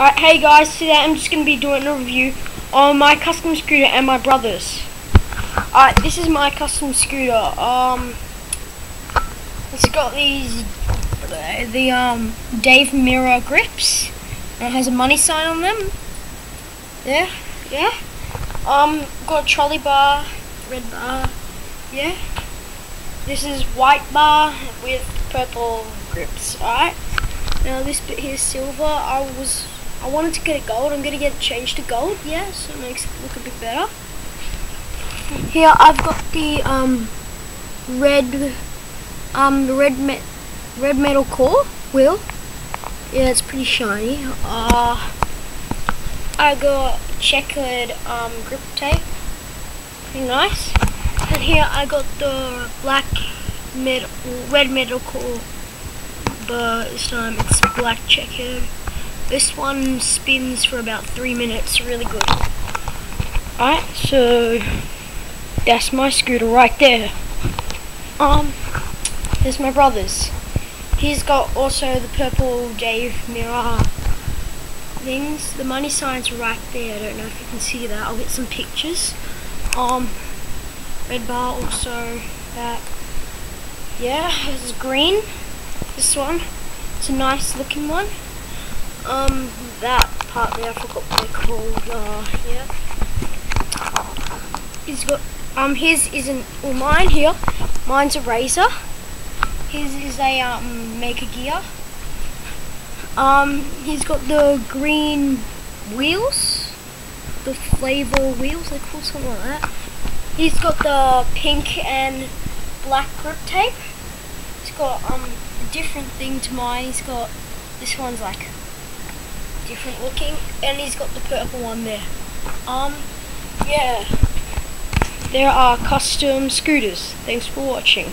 Alright, hey guys, today I'm just going to be doing a review on my custom scooter and my brother's. Alright, this is my custom scooter. Um, It's got these, the um, Dave Mirra grips. And it has a money sign on them. Yeah, yeah. Um, got a trolley bar, red bar, yeah. This is white bar with purple grips, alright. Now this bit here is silver. I was I wanted to get it gold. I'm gonna get it changed to gold. Yeah, so it makes it look a bit better. Here I've got the um red um the red met red metal core wheel. Yeah, it's pretty shiny. Uh I got checkered um grip tape. Pretty nice. And here I got the black metal red metal core but this time it's black checkered. This one spins for about three minutes, really good. Alright, so that's my scooter right there. Um, here's my brother's. He's got also the purple Dave Mirra things. The money sign's right there. I don't know if you can see that. I'll get some pictures. Um, red bar also that. Yeah, is green. This one. It's a nice looking one. Um, that part there, I forgot what they're called. Uh, yeah. He's got, um, his isn't, well mine here, mine's a Razor. His is a, um, Madd Gear. Um, he's got the green wheels, the flavor wheels, they call something like that. He's got the pink and black grip tape. He's got, um, a different thing to mine. He's got, this one's like different looking and he's got the purple one there. Um yeah. There are custom scooters. Thanks for watching